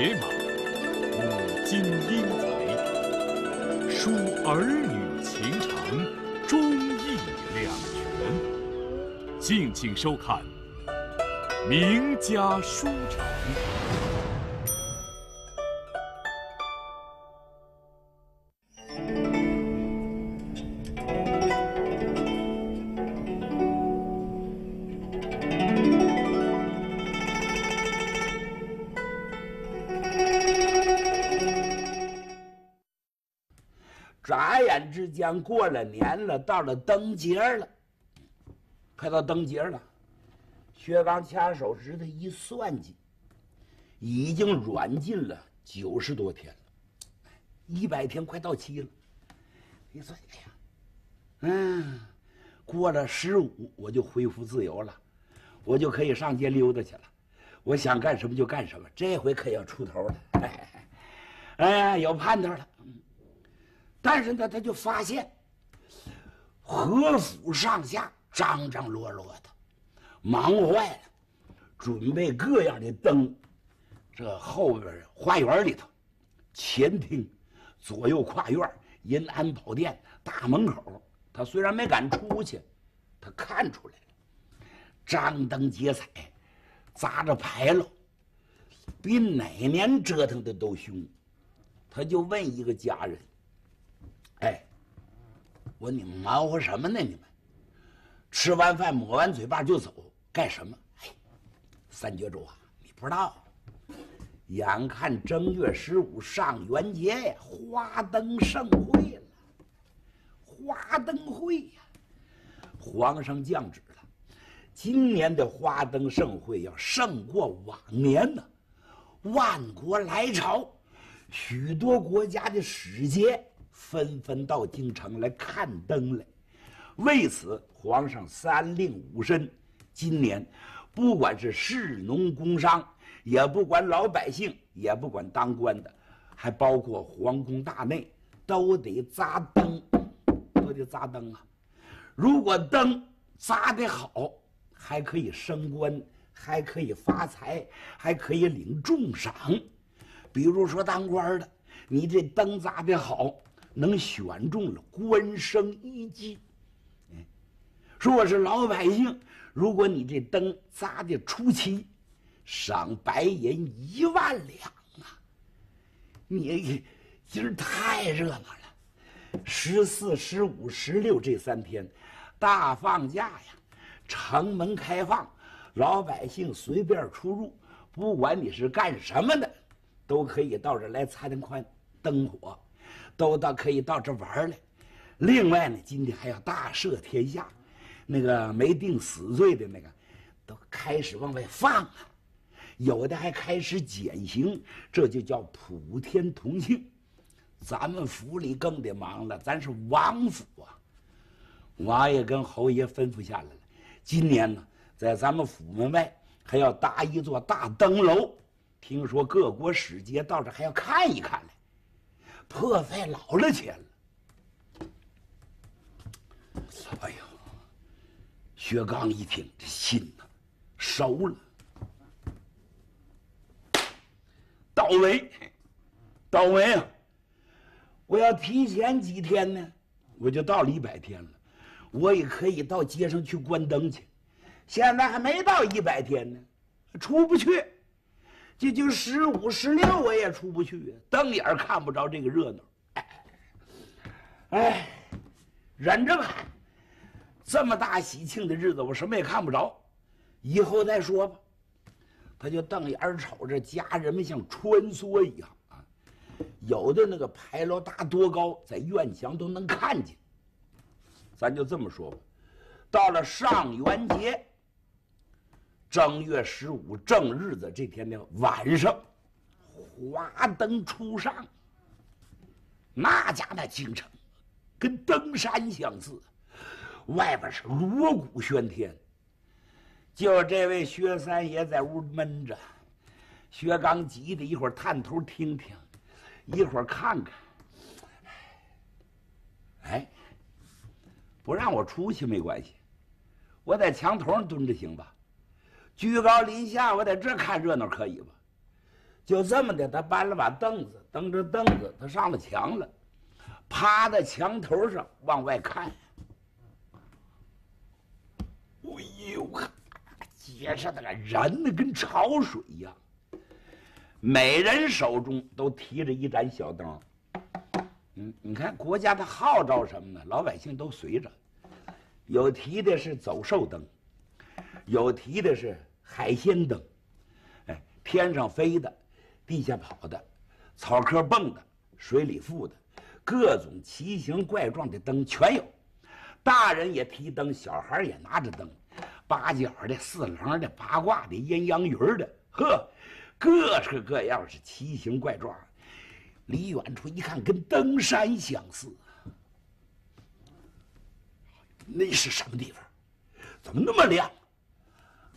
铁马，舞金英才，书儿女情长，忠义两全。敬请收看《名家书场》。将过了年了，到了灯节了，快到灯节了。薛刚掐手指头一算计，已经软禁了九十多天了，一百天快到期了。一算，哎呀，嗯，过了十五我就恢复自由了，我就可以上街溜达去了，我想干什么就干什么。这回可要出头了，哎，哎，有盼头了。但是呢，他就发现何府上下张张罗罗的，忙坏了，准备各样的灯。这后边花园里头，前厅、左右跨院、银安宝殿、大门口，他虽然没敢出去，他看出来了，张灯结彩，砸着牌楼，比哪年折腾的都凶。他就问一个家人。哎，我你们忙活什么呢？你们吃完饭抹完嘴巴就走，干什么？哎，三绝主啊，你不知道，眼看正月十五上元节呀，花灯盛会了。花灯会呀，皇上降旨了，今年的花灯盛会要胜过往年呢。万国来朝，许多国家的使节。纷纷到京城来看灯来，为此，皇上三令五申，今年不管是士农工商，也不管老百姓，也不管当官的，还包括皇宫大内，都得扎灯，都得扎灯啊！如果灯扎得好，还可以升官，还可以发财，还可以领重赏。比如说当官的，你这灯扎得好。能选中了官升一级，嗯，说是老百姓，如果你这灯扎的出奇，赏白银一万两啊！你今儿太热闹了，十四、十五、十六这三天大放假呀，城门开放，老百姓随便出入，不管你是干什么的，都可以到这来参观灯火。都到可以到这玩来，另外呢，今天还要大赦天下，那个没定死罪的那个，都开始往外放啊，有的还开始减刑，这就叫普天同庆。咱们府里更得忙了，咱是王府啊，王爷跟侯爷吩咐下来了，今年呢，在咱们府门外还要搭一座大灯楼，听说各国使节到这还要看一看来。破费老了钱了！哎呦，薛刚一听，这心呐熟了。倒霉，倒霉啊！我要提前几天呢，我就到了一百天了，我也可以到街上去关灯去。现在还没到一百天呢，出不去。这就十五、十六，我也出不去，瞪眼看不着这个热闹。哎，忍着吧，这么大喜庆的日子，我什么也看不着，以后再说吧。他就瞪眼瞅着家人们像穿梭一样啊，有的那个牌楼大多高，在院墙都能看见。咱就这么说吧，到了上元节。正月十五正日子这天的晚上，华灯初上，那家那京城跟登山相似，外边是锣鼓喧天。就这位薛三爷在屋闷着，薛刚急的一会儿探头听听，一会儿看看。哎，不让我出去没关系，我在墙头上蹲着行吧？居高临下，我在这看热闹可以吧？就这么的，他搬了把凳子，蹬着凳子，他上了墙了，趴在墙头上往外看。哎呦，街上那个人呢，跟潮水一样，每人手中都提着一盏小灯。嗯，你看国家的号召什么呢？老百姓都随着，有提的是走兽灯，有提的是海鲜灯，哎，天上飞的。地下跑的，草棵蹦的，水里浮的，各种奇形怪状的灯全有。大人也提灯，小孩也拿着灯，八角的、四棱的、八卦的、阴阳鱼的，呵，各式各样是奇形怪状。离远处一看，跟登山相似。那是什么地方？怎么那么亮？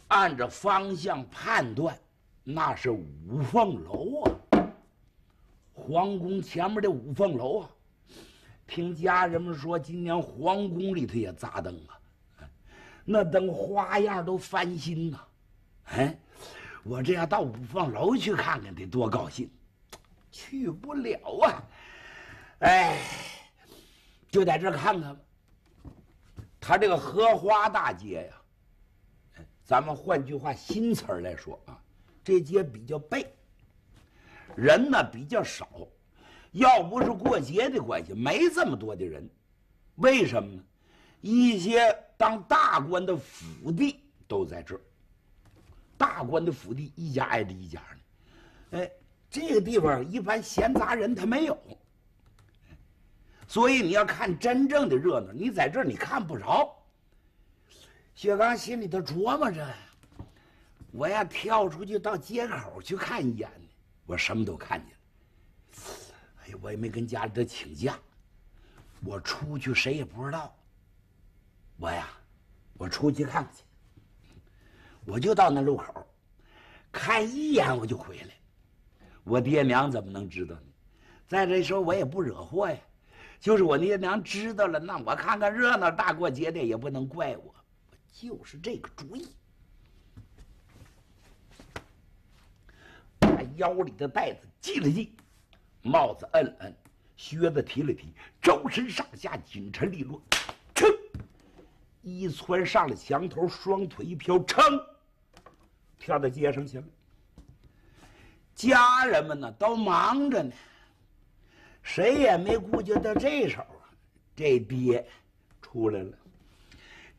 按着方向判断。那是五凤楼啊，皇宫前面的五凤楼啊。听家人们说，今年皇宫里头也扎灯啊，那灯花样都翻新呐。哎，我这要到五凤楼去看看，得多高兴！去不了啊，哎，就在这看看吧。他这个荷花大街呀，咱们换句话新词儿来说啊。这街比较背，人呢比较少，要不是过节的关系，没这么多的人。为什么呢？一些当大官的府邸都在这儿，大官的府邸一家挨着一家呢。哎，这个地方一般闲杂人他没有，所以你要看真正的热闹，你在这儿你看不着。薛刚心里头琢磨着。我要跳出去到街口去看一眼呢，我什么都看见了。哎呀，我也没跟家里头请假，我出去谁也不知道。我呀，我出去看看去。我就到那路口，看一眼我就回来。我爹娘怎么能知道呢？再这时候我也不惹祸呀，就是我爹娘知道了，那我看看热闹，大过节的也不能怪我。就是这个主意。把腰里的带子系了系，帽子摁了摁，靴子提了提，周身上下紧沉利落，噌，一窜上了墙头，双腿一飘，噌，跳到街上去了。家人们呢都忙着呢，谁也没顾及到这手啊。这爹出来了，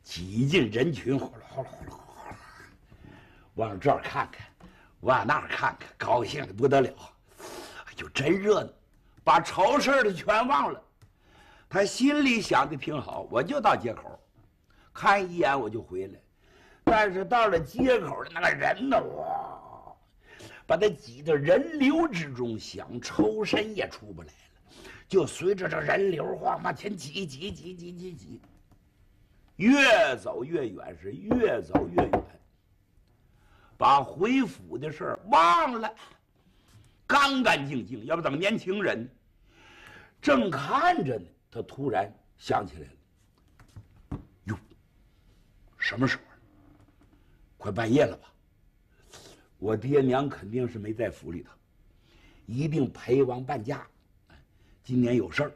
挤进人群，呼啦呼啦呼啦呼啦，往这儿看看。往那儿看看，高兴的不得了，哎呦，真热闹，把愁事的全忘了。他心里想的挺好，我就到街口，看一眼我就回来。但是到了街口的那个人呢，哇，把他挤到人流之中，想抽身也出不来了，就随着这人流往往前挤挤挤挤挤挤，越走越远，是越走越远。把回府的事儿忘了，干干净净。要不怎么年轻人？正看着呢，他突然想起来了。哟，什么时候？快半夜了吧？我爹娘肯定是没在府里头，一定陪王伴驾。今年有事儿，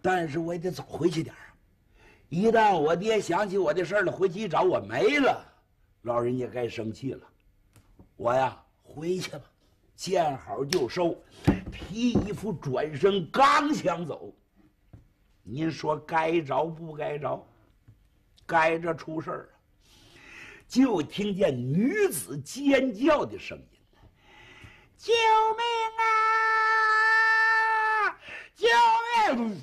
但是我也得早回去点。一旦我爹想起我的事儿了，回去一找我没了。老人家该生气了，我呀回去吧，见好就收，披衣服转身刚想走，您说该着不该着？该着出事儿了，就听见女子尖叫的声音：“救命啊！救命！”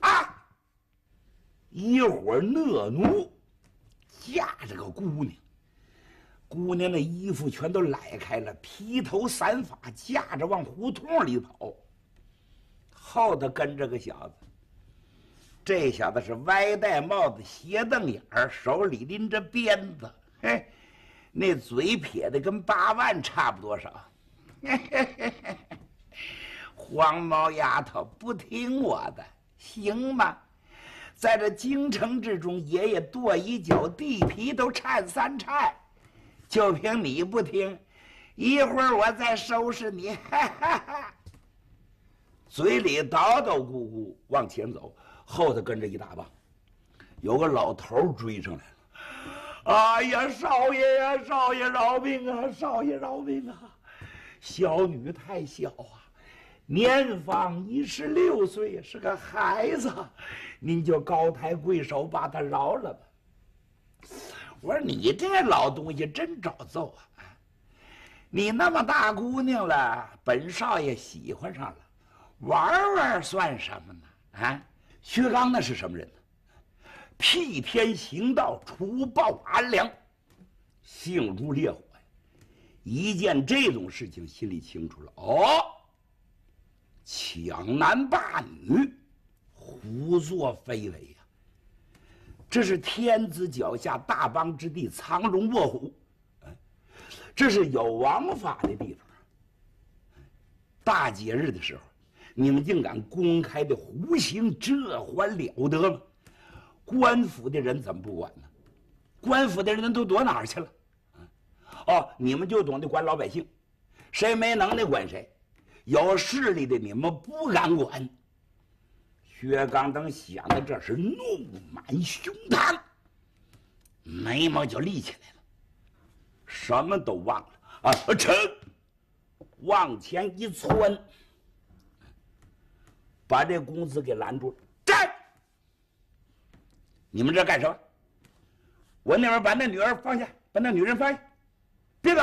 啊！一会儿恶奴。架着个姑娘，姑娘的衣服全都拉开了，披头散发，架着往胡同里跑。后头跟着个小子，这小子是歪戴帽子，斜瞪眼儿，手里拎着鞭子，嘿，那嘴撇的跟八万差不多少。黄毛丫头，不听我的，行吗？在这京城之中，爷爷跺一脚，地皮都颤三颤。就凭你不听，一会儿我再收拾你。哈哈哈。嘴里叨叨咕咕往前走，后头跟着一大帮，有个老头追上来了。哎呀，少爷呀，少爷饶命啊！少爷饶命啊！小女太小啊，年方一十六岁，是个孩子，您就高抬贵手把他饶了吧。我说你这老东西真找揍啊！你那么大姑娘了，本少爷喜欢上了，玩玩算什么呢？啊，薛刚那是什么人呢？替天行道，除暴安良，性如烈火呀！一见这种事情，心里清楚了。哦，养男霸女，胡作非为呀！这是天子脚下，大邦之地，藏龙卧虎，这是有王法的地方。大节日的时候，你们竟敢公开的胡行，这还了得吗？官府的人怎么不管呢？官府的人都躲哪儿去了？哦，你们就懂得管老百姓，谁没能耐管谁，有势力的你们不敢管。薛刚等想到这是怒满胸膛，眉毛就立起来了，什么都忘了啊！臣往前一窜，把这公子给拦住了，站！你们这干什么？我那边把那女儿放下，把那女人放下，别走！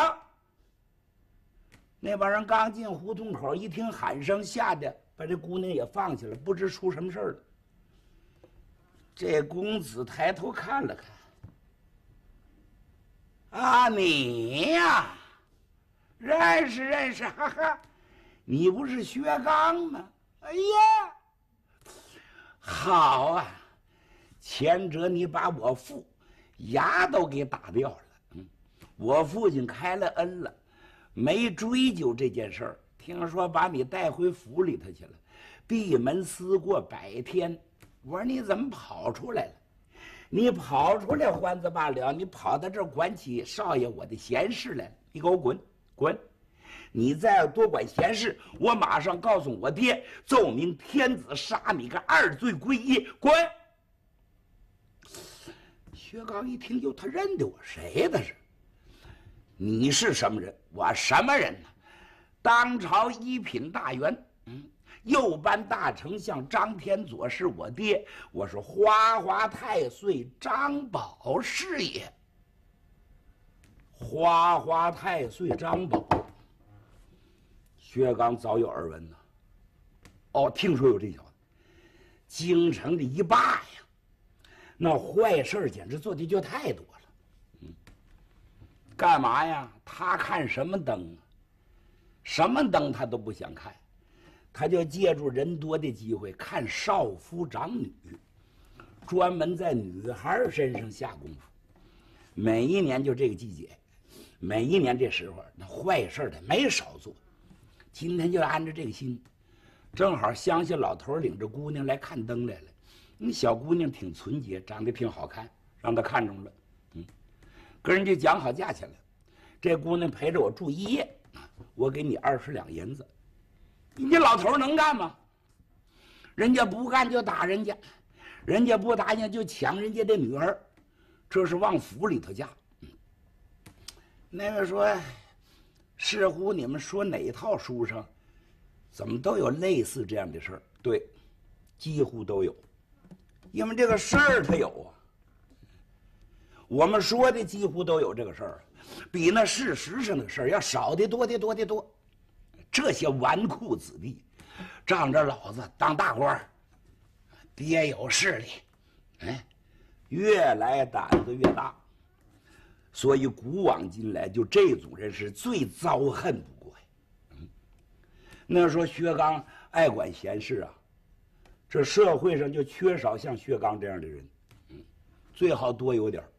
那帮人刚进胡同口，一听喊声，吓得把这姑娘也放下了，不知出什么事了。这公子抬头看了看，啊，你呀，认识认识，哈哈，你不是薛刚吗？哎呀，好啊！前者你把我父牙都给打掉了，嗯，我父亲开了恩了，没追究这件事儿。听说把你带回府里头去了，闭门思过百天。我说你怎么跑出来了？你跑出来欢子罢了，你跑到这儿管起少爷我的闲事来了。你给我滚滚！你再多管闲事，我马上告诉我爹，奏明天子杀你个二罪归一。滚！薛刚一听，哟，他认得我谁？他是？你是什么人？我什么人呢？当朝一品大员，嗯，右班大丞相张天佐是我爹。我是花花太岁张宝是也。花花太岁张宝，薛刚早有耳闻呐。哦，听说有这小子，京城的一霸呀。那坏事简直做的就太多，干嘛呀？他看什么灯？什么灯他都不想看，他就借助人多的机会看少夫长女，专门在女孩身上下功夫。每一年就这个季节，每一年这时候，那坏事的没少做。今天就安着这个心，正好乡下老头领着姑娘来看灯来了。那小姑娘挺纯洁，长得挺好看，让他看中了。跟人家讲好价钱了。这姑娘陪着我住一夜，我给你二十两银子。你老头能干吗？人家不干就打人家，人家不答应就抢人家的女儿，这是往府里头嫁。那位说，似乎你们说哪一套书上，怎么都有类似这样的事儿？对，几乎都有。因为这个事儿他有啊，我们说的几乎都有这个事儿，比那事实上的事儿要少的多的多的多。这些纨绔子弟，仗着老子当大官爹有势力，哎，越来胆子越大。所以古往今来，就这种人是最遭恨不过呀。嗯，那说薛刚爱管闲事啊。这社会上就缺少像薛刚这样的人，嗯，最好多有点嗯，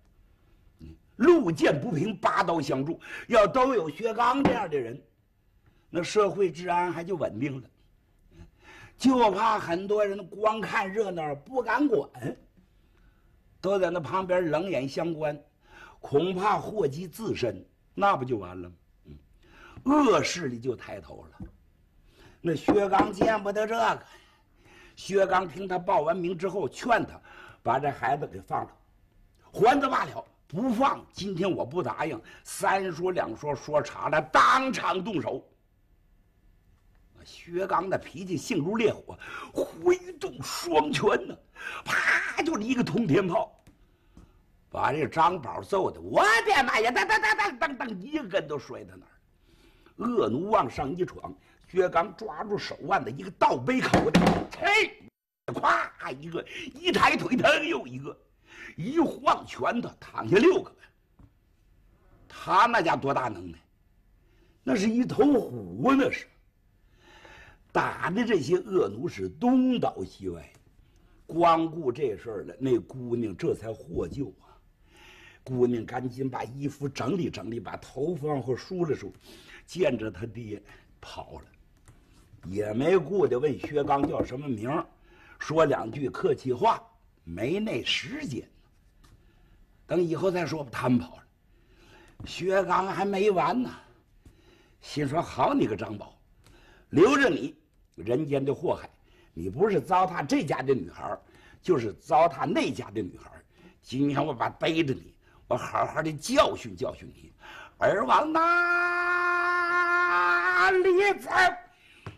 路见不平拔刀相助，要都有薛刚这样的人，那社会治安还就稳定了。就怕很多人光看热闹不敢管，都在那旁边冷眼相观，恐怕祸及自身，那不就完了吗？恶势力就抬头了。那薛刚见不得这个，薛刚听他报完名之后，劝他把这孩子给放了，还则罢了，不放，今天我不答应。三说两说，说差了，当场动手。薛刚的脾气性如烈火，挥动双拳呢，啪就是一个通天炮，把这张宝揍的，我的妈呀！当当当当当当，一个跟头摔在那儿。恶奴往上一闯，薛刚抓住手腕的一个倒背口，嘿，咵一个，一抬腿腾又一个，一晃拳头躺下六个。他那家多大能耐？那是一头虎啊，那是。打的这些恶奴是东倒西歪，光顾这事儿了，那姑娘这才获救啊！姑娘赶紧把衣服整理整理，把头发往后梳了梳，见着他爹跑了，也没顾得问薛刚叫什么名说两句客气话，没那时间。等以后再说吧。他们跑了，薛刚还没完呢，心说：好你个张宝，留着你。人间的祸害，你不是糟蹋这家的女孩，就是糟蹋那家的女孩。今天我把背着你，我好好的教训教训你。儿往哪里走？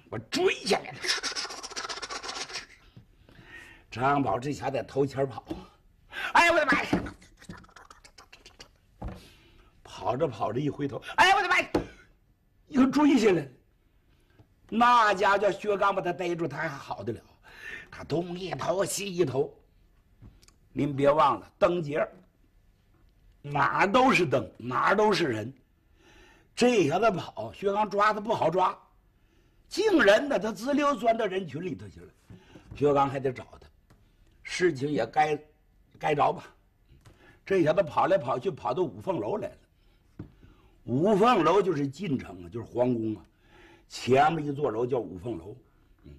我追下来了。张宝这下在头前跑，哎呀我的妈呀！跑着跑着一回头，哎呀我的妈呀！又追下来。那家叫薛刚把他逮住，他还好得了。他东一头西一头，您别忘了灯节哪都是灯，哪都是人。这小子跑，薛刚抓他不好抓，竟人的，他滋溜钻到人群里头去了。薛刚还得找他，事情也该该着吧。这小子跑来跑去，跑到五凤楼来了。五凤楼就是晋城啊，就是皇宫啊。前面一座楼叫五凤楼，嗯，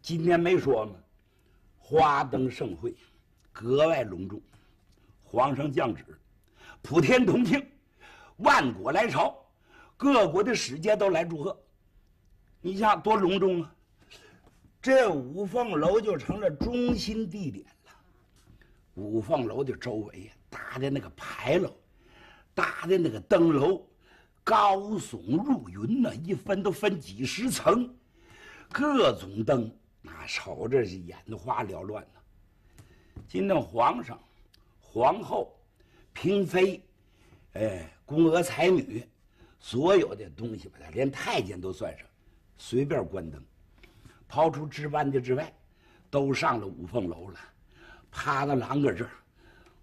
今天没说吗？花灯盛会，格外隆重。皇上降旨，普天同庆，万国来朝，各国的使节都来祝贺。你想多隆重啊！这五凤楼就成了中心地点了。五凤楼的周围呀，搭的那个牌楼，搭的那个灯楼。高耸入云呐，一分都分几十层，各种灯，啊瞅着是眼花缭乱呐。今天皇上、皇后、嫔妃，哎，宫娥才女，所有的东西吧，连太监都算上，随便关灯，抛出值班的之外，都上了五凤楼了，趴到栏杆这儿，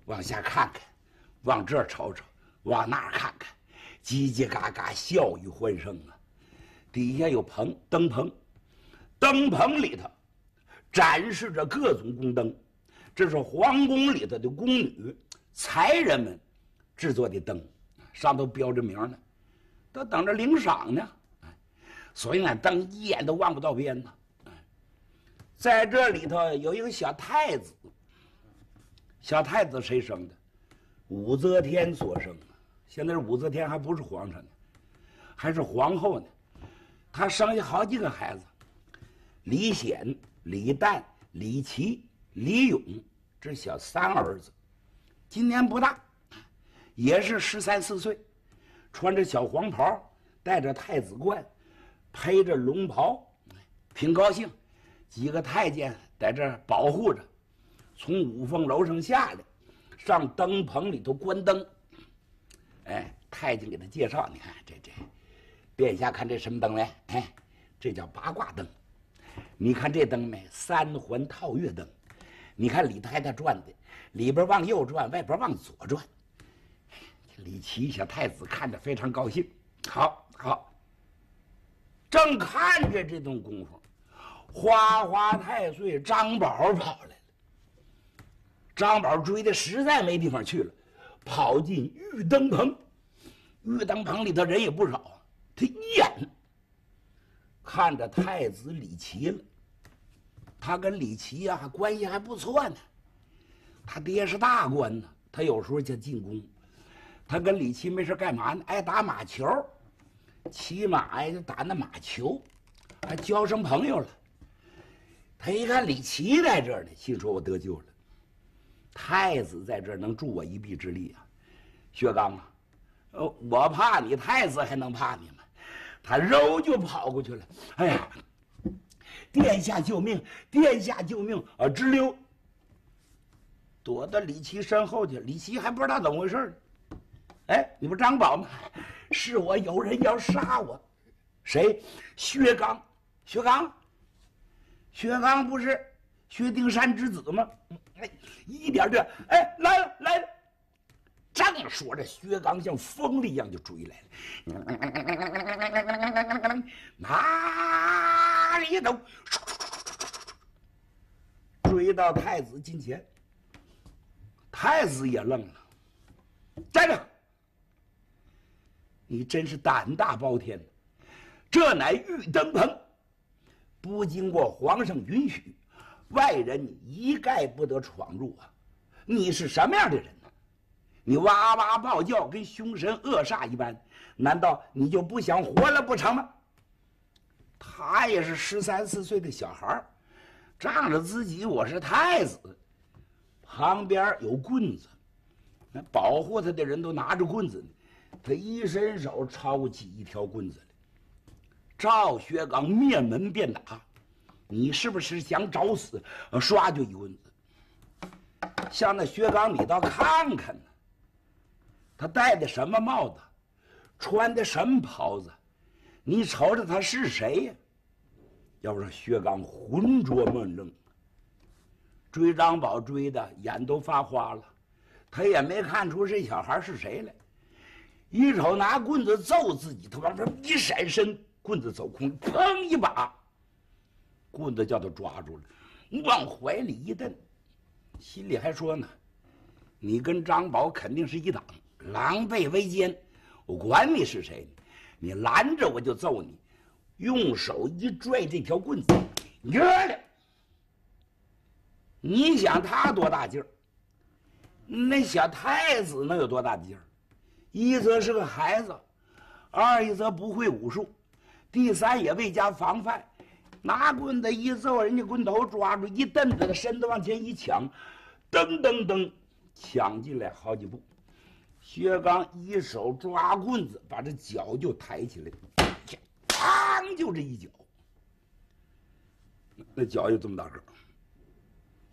往下看看，往这瞅瞅，往那儿看看。叽叽嘎嘎，笑语欢声啊！底下有棚灯棚，灯棚里头展示着各种宫灯，这是皇宫里头的宫女、才人们制作的灯，上头标着名呢，都等着领赏呢。所以呢，灯一眼都望不到边呢。在这里头有一个小太子，小太子谁生的？武则天所生。现在武则天还不是皇上呢，还是皇后呢。她生下好几个孩子，李显、李旦、李琦、李勇，这小三儿子，今年不大，也是十三四岁，穿着小黄袍，戴着太子冠，披着龙袍，挺高兴。几个太监在这保护着，从五凤楼上下来，上灯棚里头关灯。哎，太监给他介绍，你看这这，殿下看这什么灯嘞？哎，这叫八卦灯。你看这灯没？三环套月灯。你看里头还带转的，里边往右转，外边往左转。李琦小太子看着非常高兴。好好，正看着这顿功夫，花花太岁张宝跑来了。张宝追的实在没地方去了。跑进玉灯棚，玉灯棚里头人也不少。他一眼看着太子李琦了，他跟李琦呀关系还不错呢。他爹是大官呢，他有时候就进宫。他跟李琦没事干嘛呢？爱打马球。骑马呀，就打那马球，还交上朋友了。他一看李琦在这儿呢，心说：“我得救了，太子在这儿能助我一臂之力啊！”薛刚啊，呃，我怕你，太子还能怕你吗？他揉就跑过去了。哎呀，殿下救命！殿下救命！啊，直溜，躲到李琦身后去。李琦还不知道怎么回事呢。哎，你不张宝吗？是我，有人要杀我。谁？薛刚。薛刚。薛刚不是薛丁山之子吗？哎，一点点，哎，来了来了。正说着，薛刚像风一样就追来了。哪里走？追到太子近前，太子也愣了。站着！你真是胆大包天，这乃玉登棚。不经过皇上允许，外人你一概不得闯入啊！你是什么样的人呢？你哇哇暴叫，跟凶神恶煞一般，难道你就不想活了不成吗？他也是十三四岁的小孩仗着自己我是太子，旁边有棍子，那保护他的人都拿着棍子呢，他一伸手抄起一条棍子来。赵学刚面门便打，你是不是想找死？唰就一棍子。像那薛刚，你倒看看呢。他戴的什么帽子，穿的什么袍子？你瞅瞅他是谁呀？要不说薛刚浑浊梦愣，追张宝追的眼都发花了，他也没看出这小孩是谁来。一瞅拿棍子揍自己，他往这一闪身。棍子走空，砰一把，棍子叫他抓住了，往怀里一蹬，心里还说呢：“你跟张宝肯定是一党，狼狈为奸，我管你是谁，你拦着我就揍你。”用手一拽这条棍子，热了。你想他多大劲儿？那小太子能有多大的劲儿？一则是个孩子，二一则不会武术。第三也未加防范，拿棍子一揍，人家棍头抓住，一蹬子，他身子往前一抢，噔噔噔，抢进来好几步。薛刚一手抓棍子，把这脚就抬起来，砰，就这一脚。那脚有这么大个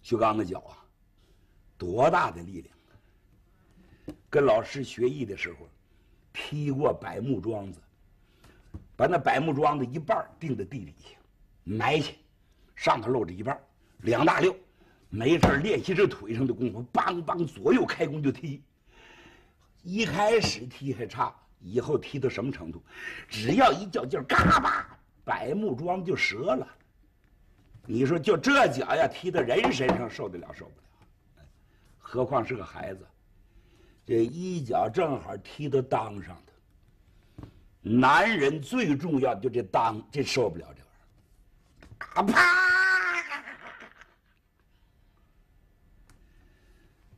薛刚的脚啊，多大的力量！跟老师学艺的时候，踢过百木桩子。把那百木桩子一半钉在地底下，埋去，上头露着一半，两大溜，没事练习这腿上的功夫，梆梆左右开弓就踢。一开始踢还差，以后踢到什么程度？只要一较劲，嘎巴，百木桩就折了。你说就这脚要，踢到人身上受得了受不了？何况是个孩子，这一脚正好踢到裆上头。男人最重要就这裆，这受不了这啊，啪！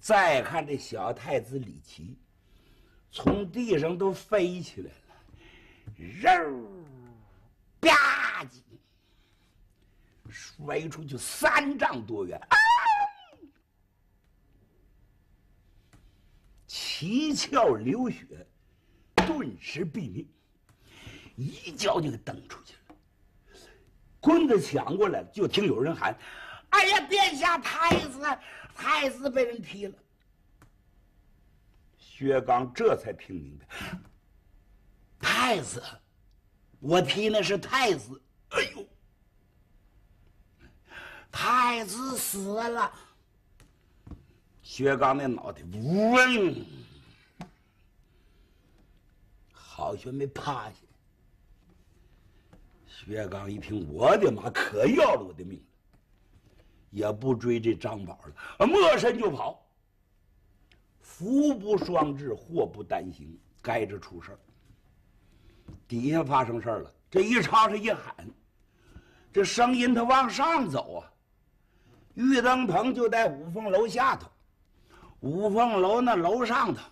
再看这小太子李琦，从地上都飞起来了，肉吧唧，摔出去三丈多远，七窍流血，顿时毙命。一脚就给蹬出去了，棍子抢过来，就听有人喊：“哎呀，殿下，太子，太子被人踢了。”薛刚这才听明白，太子，我踢那是太子。哎呦，太子死了。薛刚那脑袋嗡，好像没趴下。薛刚一听，我的妈，可要了我的命了，也不追这张宝了，摸身就跑。福不双至，祸不单行，该着出事儿。底下发生事儿了，这一吵吵一喊，这声音他往上走啊。玉登棚就在五凤楼下头，五凤楼那楼上头，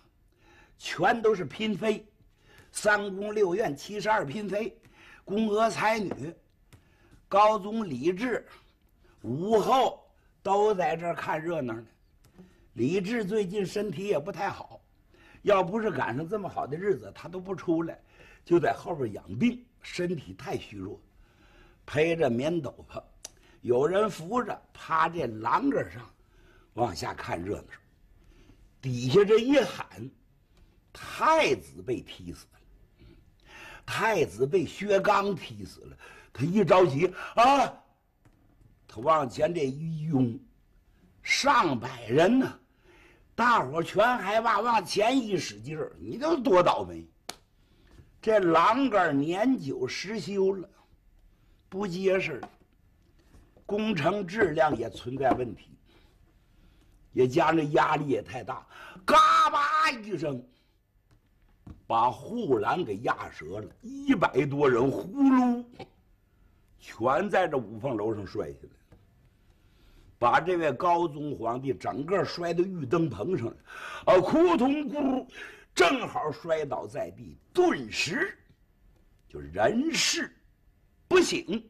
全都是嫔妃，三宫六院七十二嫔妃，宫娥才女，高宗李治、武后都在这儿看热闹呢。李治最近身体也不太好，要不是赶上这么好的日子，他都不出来，就在后边养病，身体太虚弱，披着棉斗篷，有人扶着，趴这栏杆上，往下看热闹。底下这一喊，太子被踢死。太子被薛刚踢死了，他一着急啊，他往前这一拥，上百人呢，大伙全害怕，往前一使劲儿，你都多倒霉。这栏杆年久失修了，不结实，工程质量也存在问题，也加上压力也太大，嘎巴一声。把护栏给压折了，一百多人呼噜，全在这五凤楼上摔下来了，把这位高宗皇帝整个摔到玉灯棚上了，啊，扑通咕，正好摔倒在地，顿时就人事不省。